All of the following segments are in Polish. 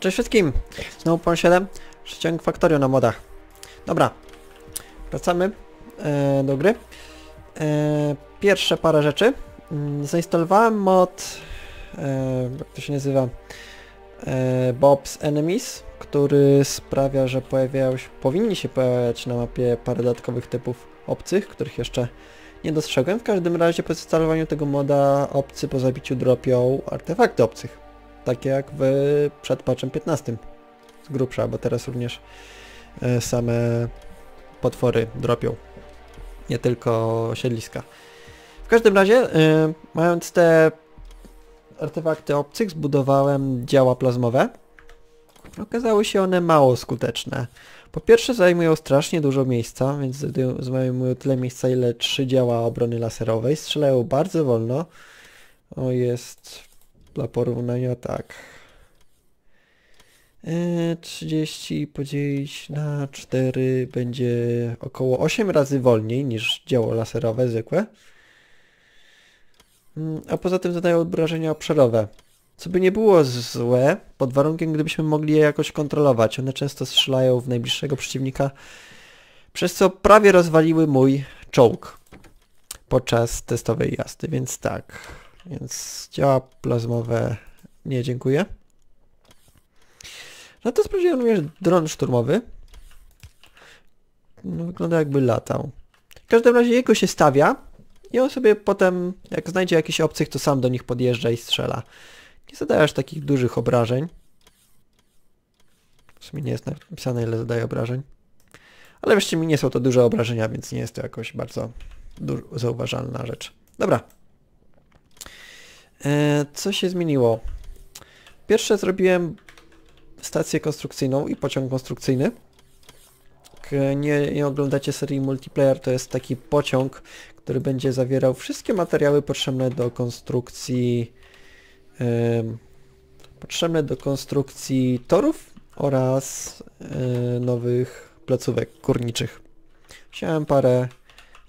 Cześć wszystkim! Znowu pan 7, ściąg Factorio na modach. Dobra, wracamy e, do gry. E, pierwsze parę rzeczy. Mm, Zainstalowałem mod, e, jak to się nazywa, e, Bob's Enemies, który sprawia, że pojawiają się, powinni się pojawiać na mapie parę dodatkowych typów obcych, których jeszcze nie dostrzegłem. W każdym razie po zainstalowaniu tego moda obcy po zabiciu dropią artefakty obcych. Takie jak w przed patchem 15 z grubsza, bo teraz również e, same potwory dropią. Nie tylko siedliska. W każdym razie, e, mając te artefakty obcych, zbudowałem działa plazmowe. Okazały się one mało skuteczne. Po pierwsze zajmują strasznie dużo miejsca, więc zajmują- tyle miejsca ile trzy działa obrony laserowej. Strzelają bardzo wolno. O, jest dla porównania tak. E, 30 podzielić na 4 będzie około 8 razy wolniej niż działo laserowe zwykłe. Mm, A poza tym zadają obrażenia obszarowe. Co by nie było złe, pod warunkiem gdybyśmy mogli je jakoś kontrolować. One często strzelają w najbliższego przeciwnika, przez co prawie rozwaliły mój czołg podczas testowej jazdy, więc tak. Więc działa plazmowe nie dziękuję. No to sprawdziłem również dron szturmowy. No, wygląda jakby latał. W każdym razie jego się stawia i on sobie potem, jak znajdzie jakichś obcych, to sam do nich podjeżdża i strzela. Nie zadaje aż takich dużych obrażeń. W sumie nie jest napisane ile zadaje obrażeń. Ale wreszcie mi nie są to duże obrażenia, więc nie jest to jakoś bardzo zauważalna rzecz. Dobra. E, co się zmieniło? Pierwsze zrobiłem stację konstrukcyjną i pociąg konstrukcyjny. Nie, nie oglądacie serii multiplayer, to jest taki pociąg, który będzie zawierał wszystkie materiały potrzebne do konstrukcji em, potrzebne do konstrukcji torów oraz e, nowych placówek górniczych. Chciałem parę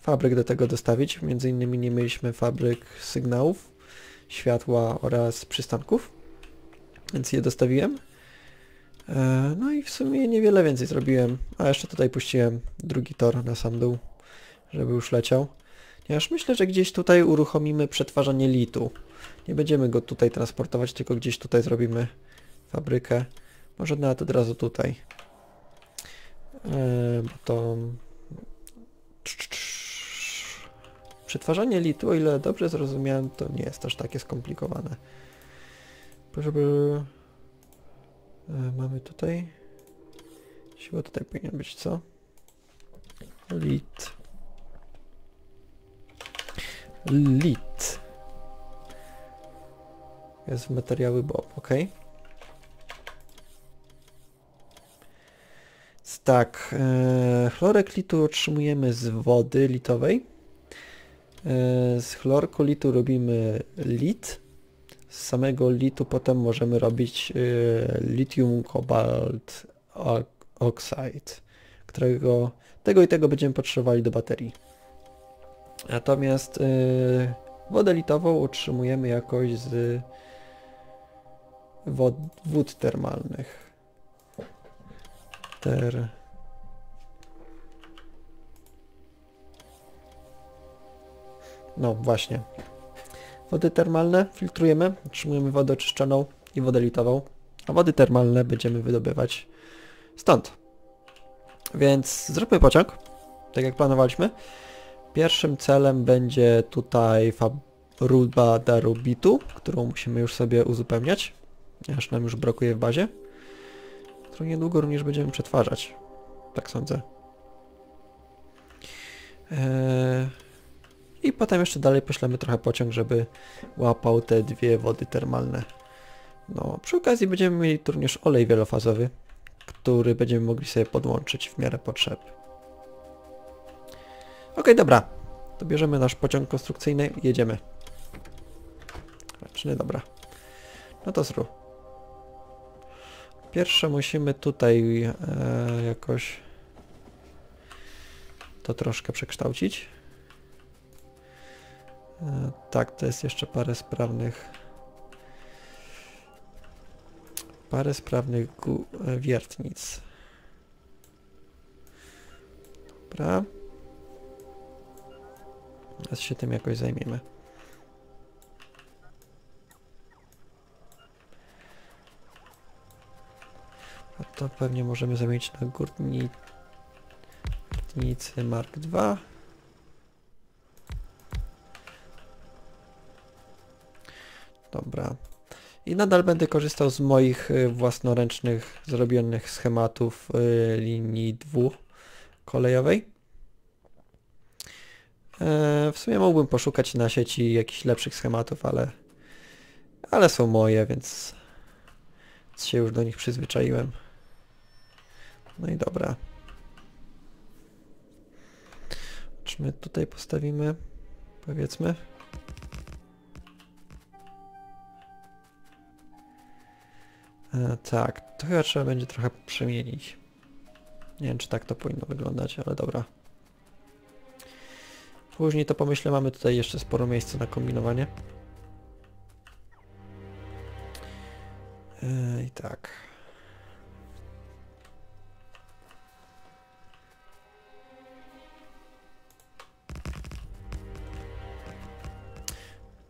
fabryk do tego dostawić, między innymi nie mieliśmy fabryk sygnałów, światła oraz przystanków, więc je dostawiłem. E, No i w sumie niewiele więcej zrobiłem, a jeszcze tutaj puściłem drugi tor na sam dół, żeby już leciał. Ponieważ myślę, że gdzieś tutaj uruchomimy przetwarzanie litu. Nie będziemy go tutaj transportować, tylko gdzieś tutaj zrobimy fabrykę. Może nawet od razu tutaj. E, Bo to... Przetwarzanie litu, o ile dobrze zrozumiałem, to nie jest aż takie skomplikowane. Żeby... E, Mamy tutaj... Siła tutaj powinien być, co? Lit. Lit. Jest w materiały Bob, ok. Tak, e, chlorek litu otrzymujemy z wody litowej. E, z chlorku litu robimy lit. Z samego litu potem możemy robić e, lithium cobalt oxide, którego tego i tego będziemy potrzebowali do baterii. Natomiast e, wodę litową otrzymujemy jakoś z wod, wód termalnych. Ter... No właśnie. Wody termalne filtrujemy, otrzymujemy wodę oczyszczoną i wodę litową, a wody termalne będziemy wydobywać stąd. Więc zróbmy pociąg, tak jak planowaliśmy. Pierwszym celem będzie tutaj ruba darubitu, którą musimy już sobie uzupełniać, aż nam już brakuje w bazie, którą niedługo również będziemy przetwarzać. Tak sądzę. Eee, I potem jeszcze dalej poślemy trochę pociąg, żeby łapał te dwie wody termalne. No, przy okazji będziemy mieli tu również olej wielofazowy, który będziemy mogli sobie podłączyć w miarę potrzeb. Okej, dobra. To bierzemy nasz pociąg konstrukcyjny i jedziemy. Nie? Dobra. No to zrób. Pierwsze musimy tutaj e, jakoś to troszkę przekształcić. E, tak, to jest jeszcze parę sprawnych parę sprawnych e, wiertnic. Dobra. Teraz się tym jakoś zajmiemy. A to pewnie możemy zamienić na górni... górnicy Mark II. Dobra. I nadal będę korzystał z moich y, własnoręcznych zrobionych schematów y, linii dwukolejowej. E, w sumie mógłbym poszukać na sieci jakichś lepszych schematów, ale ale są moje, więc się już do nich przyzwyczaiłem. No i dobra. Czy my tutaj postawimy? Powiedzmy. E, tak, to chyba trzeba będzie trochę przemienić. Nie wiem, czy tak to powinno wyglądać, ale dobra. Później to pomyślę, mamy tutaj jeszcze sporo miejsca na kombinowanie. E, I tak.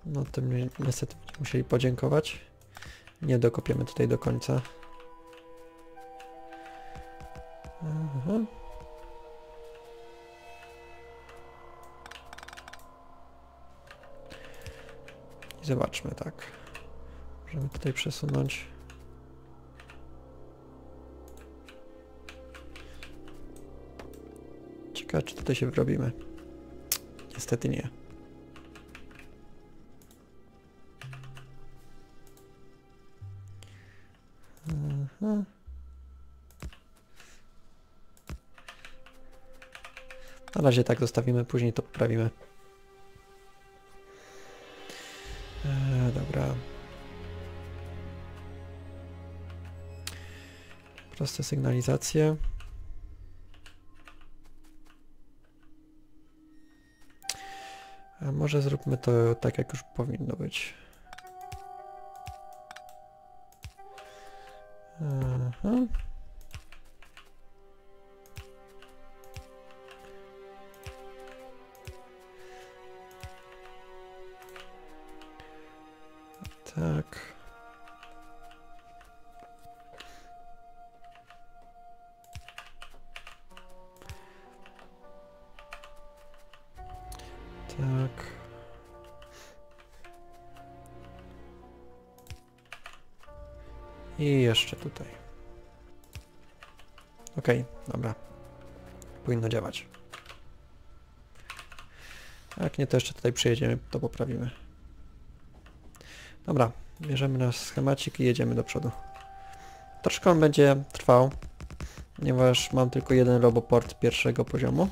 No tym ni- niestety musieli podziękować. Nie dokopiemy tutaj do końca. Aha. I zobaczmy, tak. Możemy tutaj przesunąć. Ciekawe, czy tutaj się wyrobimy. Niestety nie. Na razie tak zostawimy, później to poprawimy. E, dobra. Proste sygnalizacje. A może zróbmy to tak, jak już powinno być. I jeszcze tutaj. Okej, dobra. Powinno działać. Jak nie, to jeszcze tutaj przyjedziemy, to poprawimy. Dobra, bierzemy nasz schemacik i jedziemy do przodu. Troszkę on będzie trwał, ponieważ mam tylko jeden roboport pierwszego poziomu.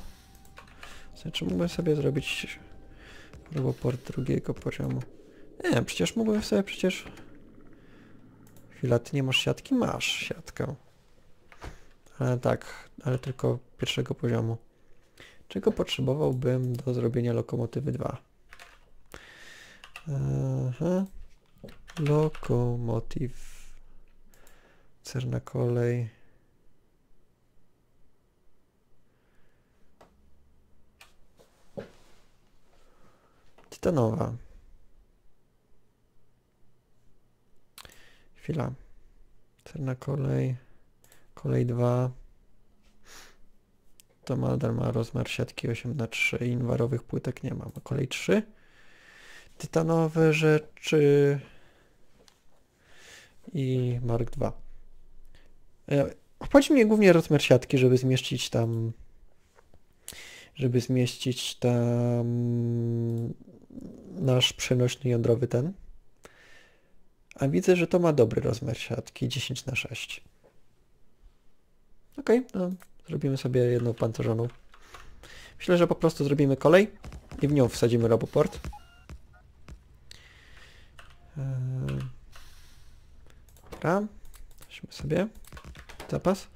Znaczy mógłbym sobie zrobić roboport drugiego poziomu. Nie, przecież mógłbym sobie przecież... Chwila, ty nie masz siatki? Masz siatkę. Ale tak, ale tylko pierwszego poziomu. Czego potrzebowałbym do zrobienia lokomotywy 2? Aha. Lokomotyw. Cerna kolej. Tytanowa. Chwila. Cerna kolej. Kolej 2. To nadal ma rozmiar siatki 8 na 3 Inwarowych płytek nie mam. Kolej 3. Tytanowe rzeczy. I Mark 2. E, Obchodzi mnie głównie rozmiar siatki, żeby zmieścić tam żeby zmieścić tam nasz przenośny jądrowy ten. A widzę, że to ma dobry rozmiar siatki 10 na 6 Okej, no, zrobimy sobie jedną pancerzoną. Myślę, że po prostu zrobimy kolej i w nią wsadzimy roboport. Eee, Dobra, weźmy sobie zapas.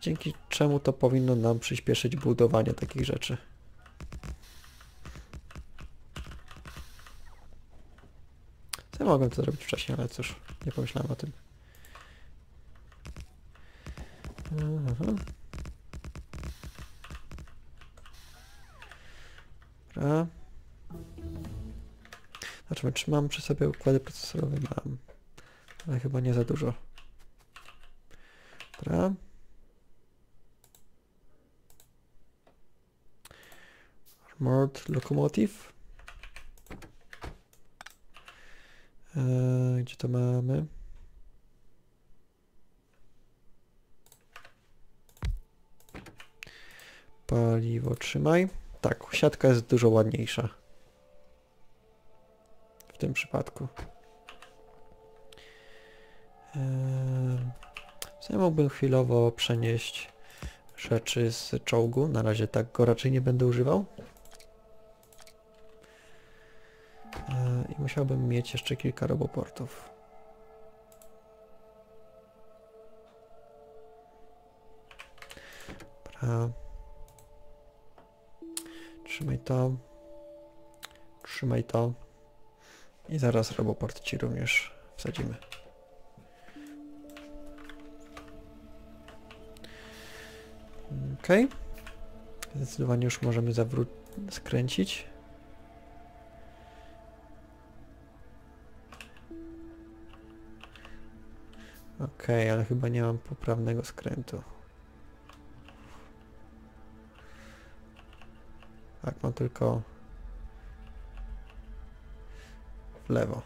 Dzięki czemu to powinno nam przyspieszyć budowanie takich rzeczy. Co mogłem to zrobić wcześniej, ale cóż, nie pomyślałem o tym. Mhm. Dobra. Zobaczmy, czy mam przy sobie układy procesorowe? Mam. Ale chyba nie za dużo. Dobra. Armored Locomotive. Gdzie to mamy? Paliwo trzymaj. Tak, siatka jest dużo ładniejsza. W tym przypadku. Eee, mógłbym chwilowo przenieść rzeczy z czołgu. Na razie tak go raczej nie będę używał. Musiałbym mieć jeszcze kilka roboportów. Dobra. Trzymaj to. Trzymaj to. I zaraz roboport ci również wsadzimy. Ok. Zdecydowanie już możemy zawró- skręcić. Ok, ale chyba nie mam poprawnego skrętu. Tak, mam tylko w lewo.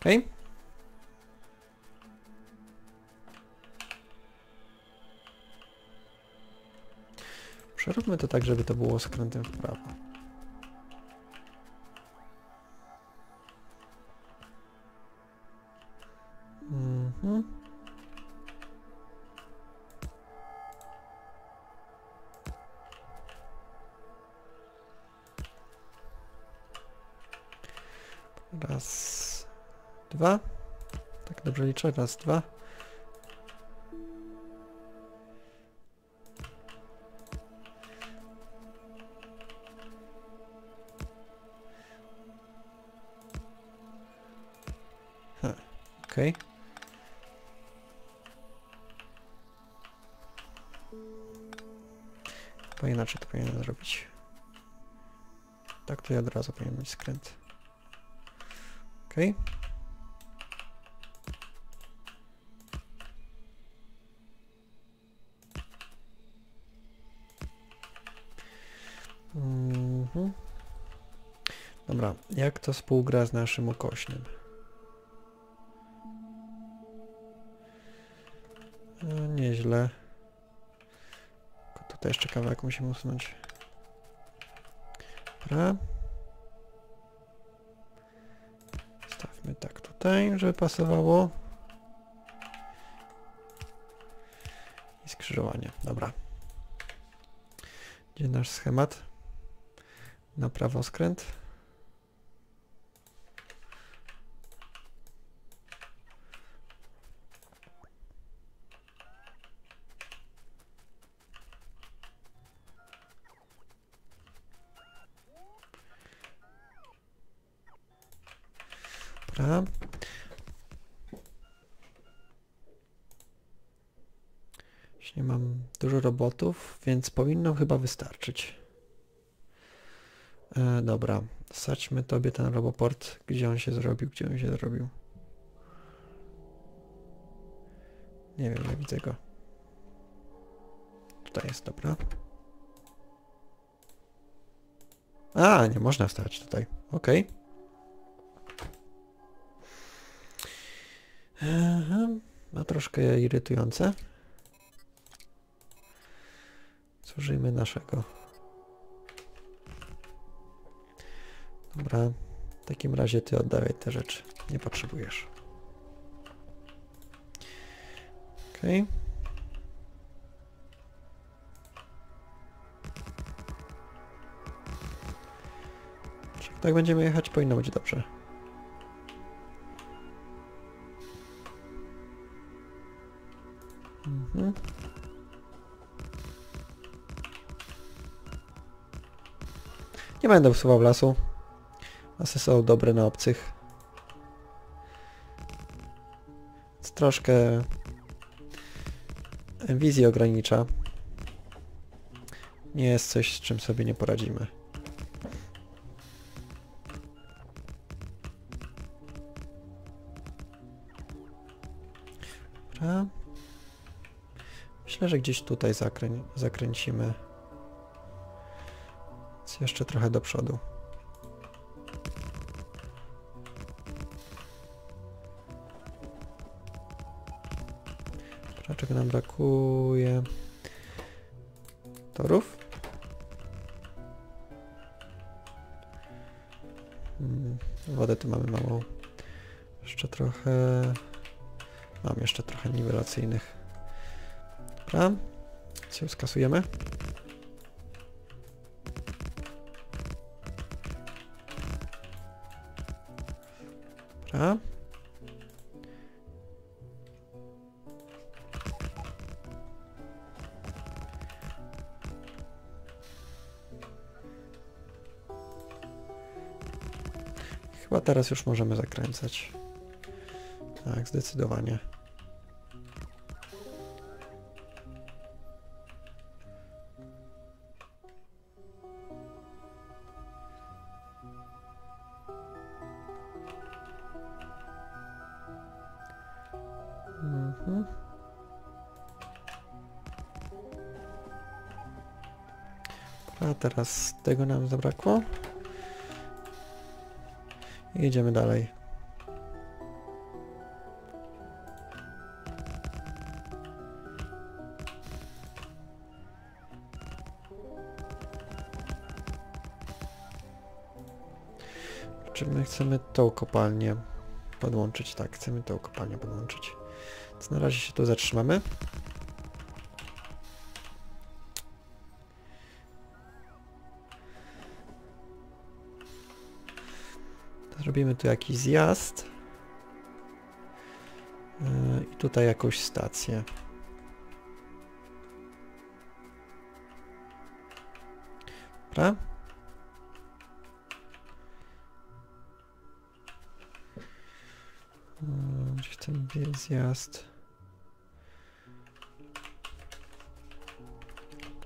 Ok. Przeróbmy to tak, żeby to było skrętem w prawo. Liczę. Raz, dwa. Ha, Okej. Bo inaczej to powinienem zrobić. Tak to ja od razu powinien mieć skręt. Okej. Mhm. Dobra, jak to współgra z naszym ukośnym? E, nieźle. Tylko tutaj jeszcze kawałek musimy usunąć. Dobra. Stawmy tak tutaj, żeby pasowało. I skrzyżowanie. Dobra. Gdzie nasz schemat? Na prawo skręt. Dobra. Nie mam dużo robotów, więc powinno chyba wystarczyć. E, dobra, sadźmy tobie ten roboport. Gdzie on się zrobił? Gdzie on się zrobił? Nie wiem, nie widzę go. Tutaj jest, dobra. A, nie można stać tutaj. Okej. Aha, No troszkę irytujące. Zużyjmy naszego. Dobra. W takim razie ty oddawaj te rzeczy. Nie potrzebujesz. Okej. Jak tak będziemy jechać, powinno być dobrze. Nie będę usuwał lasu. Lasy są dobre na obcych. Co troszkę wizję ogranicza. Nie jest coś, z czym sobie nie poradzimy. Myślę, że gdzieś tutaj zakrę zakręcimy. Więc jeszcze trochę do przodu. Dobra, czego nam brakuje? Torów? Mm, wodę tu mamy małą. Jeszcze trochę... Mam jeszcze trochę niwelacyjnych. Dobra. Się skasujemy. Dobra. Chyba teraz już możemy zakręcać. Tak, zdecydowanie. Mhm. A teraz tego nam zabrakło. I jedziemy dalej. Czy my chcemy tą kopalnię podłączyć? Tak, chcemy tą kopalnię podłączyć. Więc na razie się tu zatrzymamy. Zrobimy tu jakiś zjazd. Yy, I tutaj jakąś stację. Dobra. Yy, Gdzieś ten zjazd.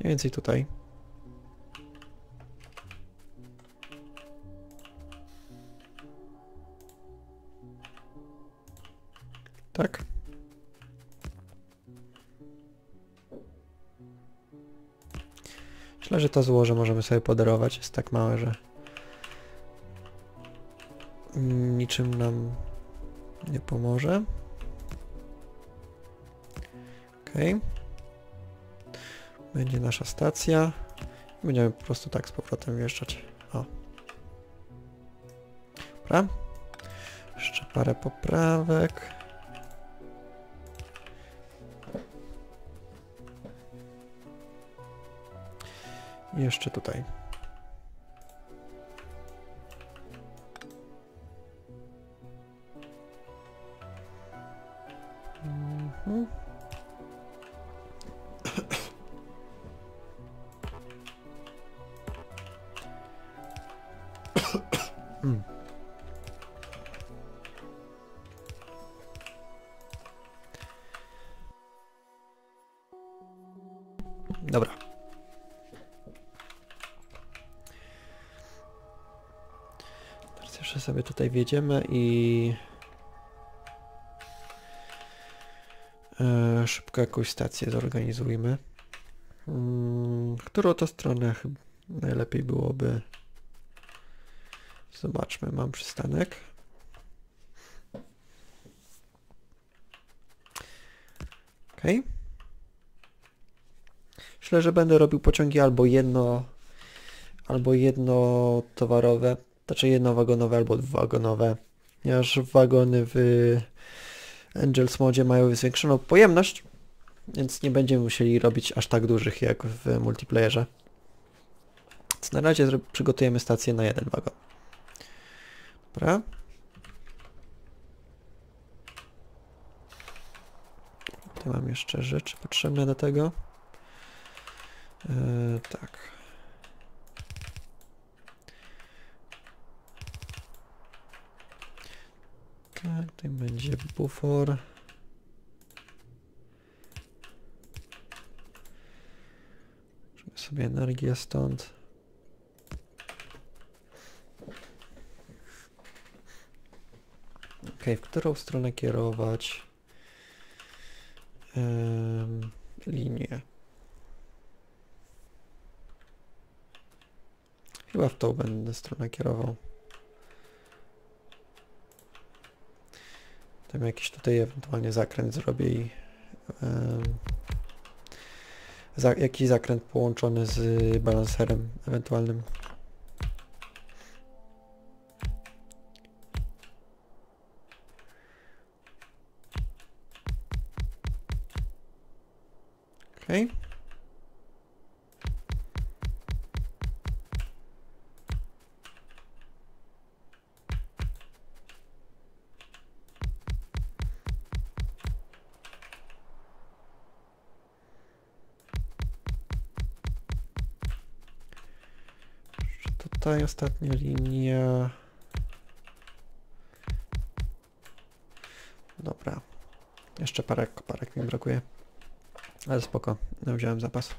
Mniej więcej tutaj. Tak? Myślę, że to złoże możemy sobie podarować. Jest tak małe, że niczym nam nie pomoże. Okej. Będzie nasza stacja. Będziemy po prostu tak z powrotem wjeżdżać. O. Dobra. Jeszcze parę poprawek. Jeszcze tutaj. Mhm. Sobie tutaj wjedziemy i e, szybko jakąś stację zorganizujmy. Mm, którą to stronę najlepiej byłoby Zobaczmy, mam przystanek. Ok. Myślę, że będę robił pociągi albo jedno, albo jedno towarowe, znaczy jednowagonowe albo dwuwagonowe, ponieważ wagony w Angels Modzie mają zwiększoną pojemność, więc nie będziemy musieli robić aż tak dużych jak w multiplayerze. Więc na razie przygotujemy stację na jeden wagon. Dobra. Tu mam jeszcze rzeczy potrzebne do tego. Yy, tak. Tak, tutaj będzie bufor. Żeby sobie energię stąd. Ok, w którą stronę kierować um, linię? Chyba w tą będę stronę kierował. Tam jakiś tutaj ewentualnie zakręt zrobię i em, za, jakiś zakręt połączony z balanserem ewentualnym. Ostatnia linia. Dobra. Jeszcze parek, parek mi brakuje. Ale spoko, no, wziąłem zapas.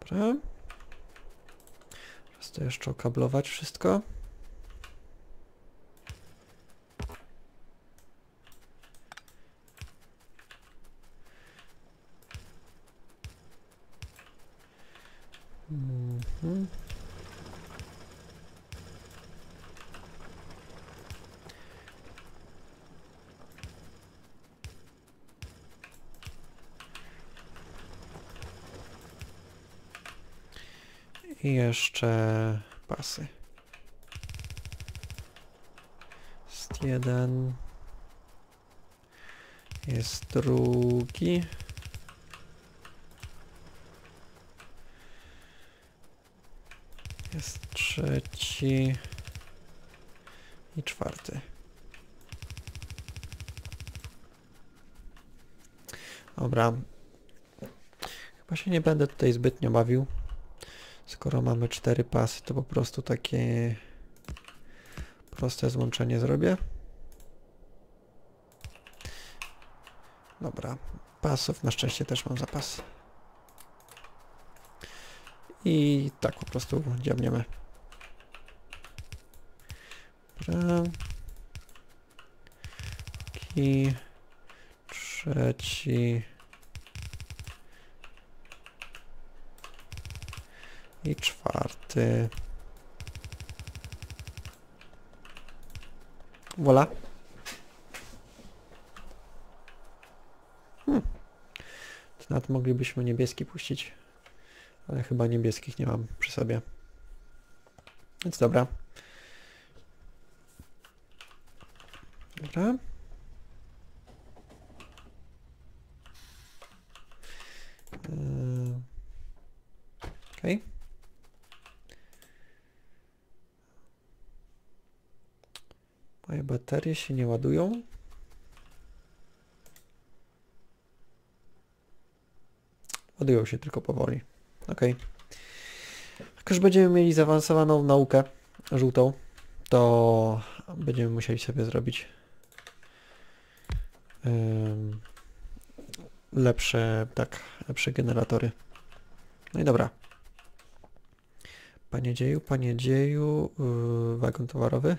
Dobra. Teraz to jeszcze okablować wszystko. Mhm. I jeszcze pasy. Jest jeden. Jest drugi. Jest trzeci. I czwarty. Dobra. Chyba się nie będę tutaj zbytnio bawił. Skoro mamy cztery pasy, to po prostu takie proste złączenie zrobię. Dobra, pasów na szczęście też mam zapas. I tak po prostu dziabniemy. Dobra. I trzeci. I czwarty. Voila. Hmm. To nawet moglibyśmy niebieski puścić. Ale chyba niebieskich nie mam przy sobie. Więc dobra. Dobra. Yy. Okej. Moje baterie się nie ładują. Ładują się tylko powoli. Ok. Jak już będziemy mieli zaawansowaną naukę żółtą, to będziemy musieli sobie zrobić lepsze, tak, lepsze generatory. No i dobra. Panie dzieju, panie dzieju, yy, wagon towarowy.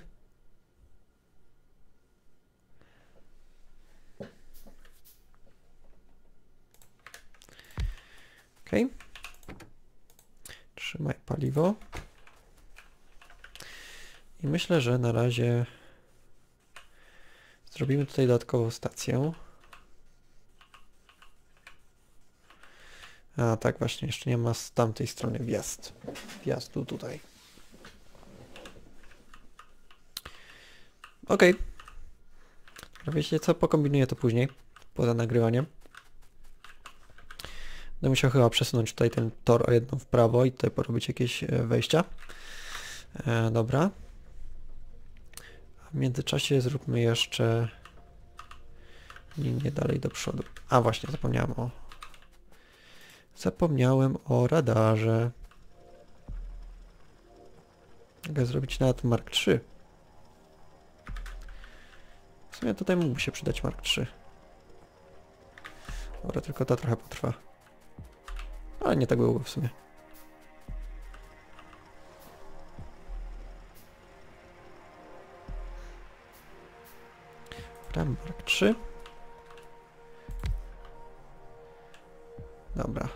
Trzymaj paliwo. I myślę, że na razie zrobimy tutaj dodatkową stację. A tak właśnie, jeszcze nie ma z tamtej strony wjazd. Wjazdu tutaj. Okej. Okay. Wiecie co, pokombinuję to później, poza nagrywaniem. Będę musiał chyba przesunąć tutaj ten tor o jedną w prawo i tutaj porobić jakieś e, wejścia. E, dobra. W międzyczasie zróbmy jeszcze linię dalej do przodu. A właśnie, zapomniałem o... Zapomniałem o radarze. Mogę zrobić nawet Mark 3. W sumie tutaj mógłby się przydać Mark 3. Dobra, tylko to trochę potrwa. Ale nie tak długo w sumie. Mark 3. Dobra.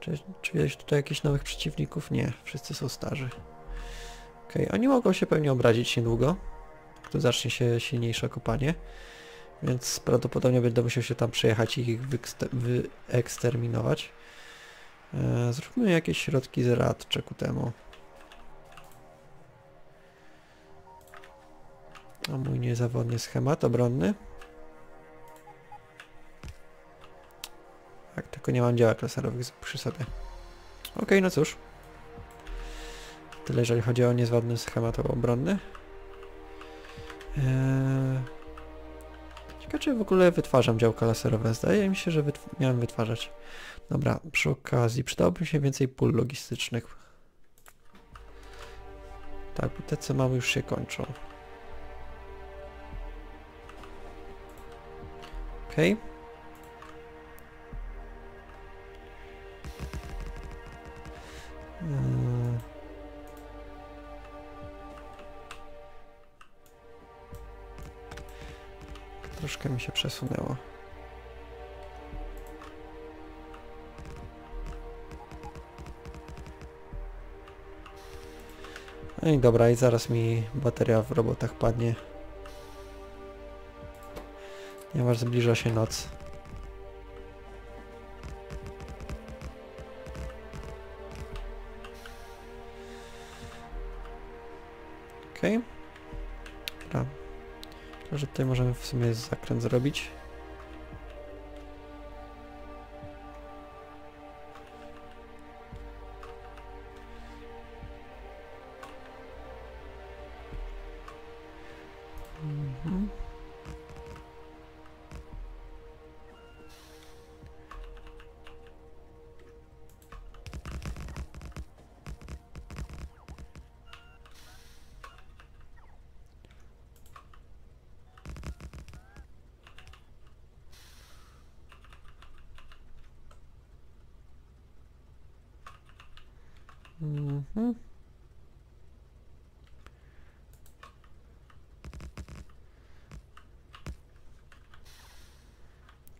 Czy, czy widać tutaj jakichś nowych przeciwników? Nie, wszyscy są starzy. Okej, oni mogą się pewnie obrazić niedługo. Tu zacznie się silniejsze kopanie. Więc prawdopodobnie będę musiał się tam przejechać i ich wyekste- wyeksterminować. E, zróbmy jakieś środki zaradcze ku temu. A mój niezawodny schemat obronny. Tak, tylko nie mam działek laserowych przy sobie. Okej, no cóż. Tyle jeżeli chodzi o niezawodny schemat obronny. Eee... Czy w ogóle wytwarzam działka laserowe. Zdaje mi się, że wytw miałem wytwarzać. Dobra, przy okazji przydałoby mi się więcej pól logistycznych. Tak, bo te co już się kończą. Okej. Yy. Troszkę mi się przesunęło. No i dobra, i zaraz mi bateria w robotach padnie. Ponieważ zbliża się noc. Tutaj możemy w sumie zakręt zrobić.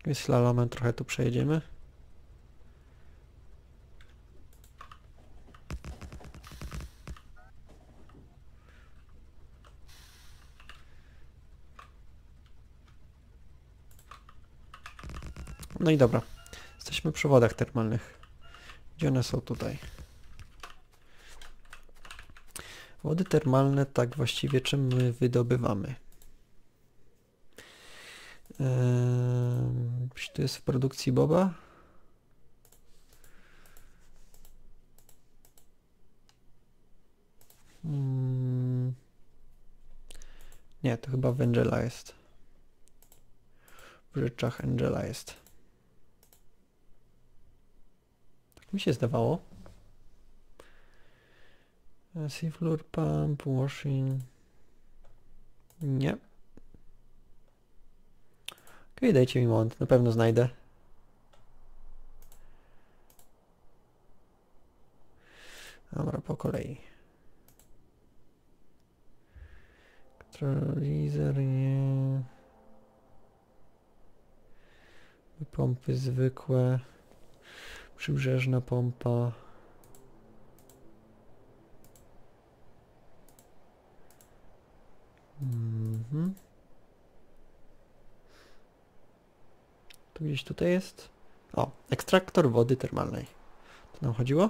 I slalomem trochę tu przejedziemy. No i dobra. Jesteśmy przy wodach termalnych. Gdzie one są tutaj? Wody termalne, tak właściwie czym my wydobywamy? Czy to jest w produkcji Boba? Mm. Nie, to chyba w Angela jest. W rzeczach Angela jest. Tak mi się zdawało. E, Sea floor pump, washing. Nie. Okej, dajcie mi moment, na pewno znajdę. Dobra, po kolei. Kontrolizer, nie. Pompy zwykłe. Przybrzeżna pompa. Mhm. Tu gdzieś tutaj jest. O, ekstraktor wody termalnej. To nam chodziło?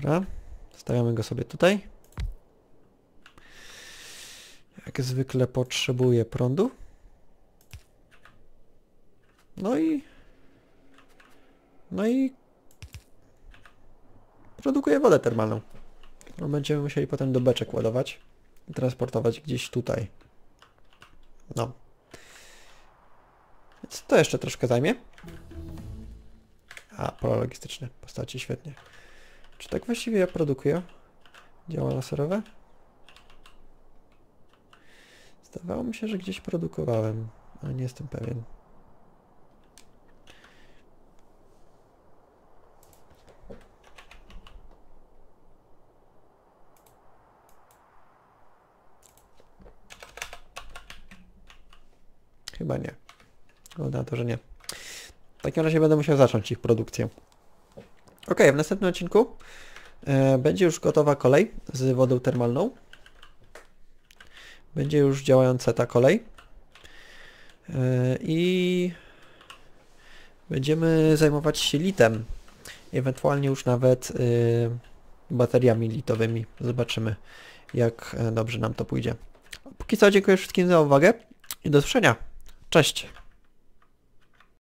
Dobra, stawiamy go sobie tutaj. Jak zwykle potrzebuję prądu. No i... No i... Produkuję wodę termalną. którą będziemy musieli potem do beczek ładować transportować gdzieś tutaj. No. Więc to jeszcze troszkę zajmie. A, pole logistyczne. Postaci, świetnie. Czy tak właściwie ja produkuję? Działa laserowe? Zdawało mi się, że gdzieś produkowałem, ale nie jestem pewien. Chyba nie. Wygląda na to, że nie. W takim razie będę musiał zacząć ich produkcję. Ok, w następnym odcinku e, będzie już gotowa kolej z wodą termalną. Będzie już działająca ta kolej. E, I będziemy zajmować się litem. Ewentualnie już nawet e, bateriami litowymi. Zobaczymy jak e, dobrze nam to pójdzie. Póki co dziękuję wszystkim za uwagę i do usłyszenia. Cześć!